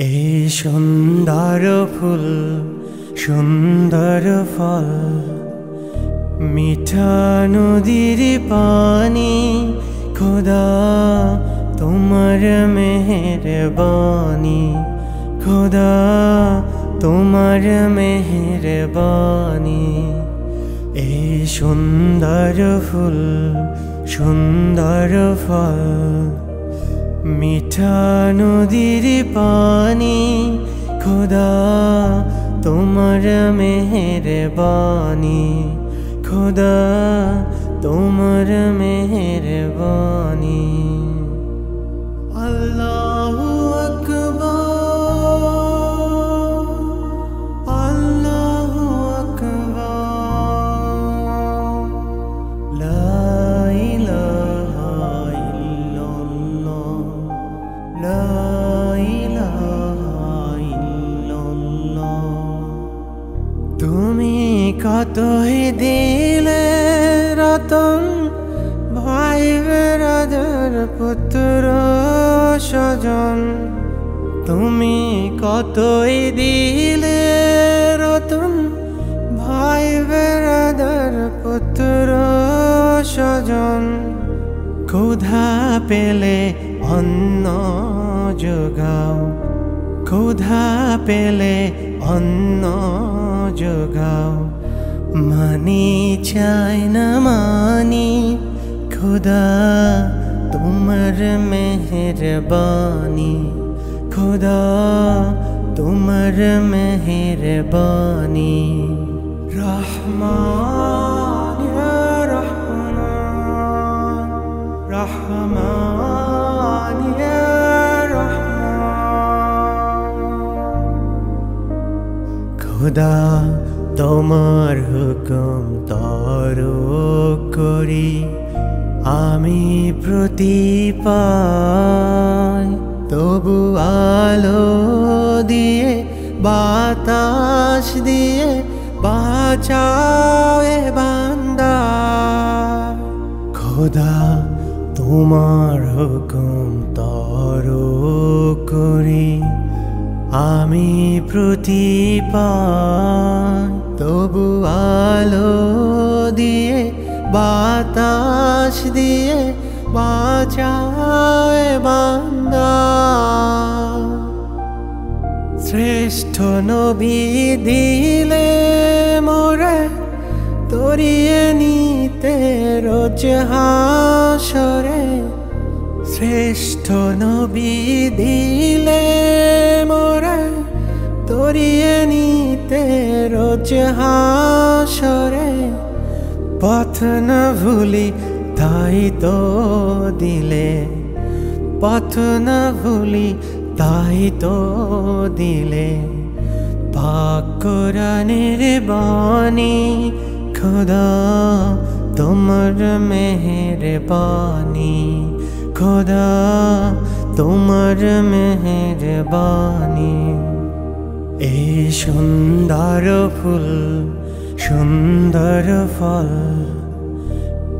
এই সুন্দর ফুল, সুন্দর ফল। মিঠা নদীর পানি, খোদা তোমার মেহরবানি। খোদা তোমার মেহরবানি। এই সুন্দর ফুল, সুন্দর ফল। মিঠা নদীর পানি খোদা তোমার মেহের বানি খোদা তোমার মেহরবানি। আল্লাহ তুমি কত দিলে রতন, ভাই বেরাদার পুত্র স্বজন। তুমি কতই দিলে রতন, ভাই বেরাদার পুত্র স্বজন। ক্ষুধা পেলে অন্ন যোগাও ক্ষুধা পেলে অন্ন যোগাও মানি চাই না মানি খুদা তোমার মেহরবানি। খুদা তোমার মেহরবানি। রহমান। খুদা, তোমার হুকুম তর করি। আমি প্রতিপাই তবু আলো দিয়ে, বাতাস দিয়ে বাঁচাও এ বান্দা। খোদা, তোমার হুকুম তর করি। আমি প্রতিপাই তবু আলো দিয়ে, বাতাস দিয়ে বাঁচায় বান্দা। শ্রেষ্ঠ নবী দিলে মোরে তরিয়ে নিতে রোজ হাসরে। শ্রেষ্ঠ নবী দিলে তরিয়ে নিতে রোজ হাসরে, পথ না ভুলি তাই তো দিলে। পথ না ভুলি তাই তো দিলে। পাক কোরআনের বাণী, খোদা তোমার মেহরবানি খোদা তোমার মেহরবানি এই সুন্দর ফুল, সুন্দর ফল।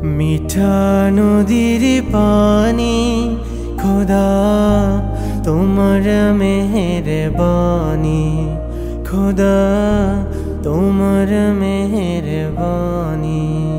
মিঠা নদীর পানি, খোদা, তোমার মেহরবানি। খোদা, তোমার মেহরবানি। রহমান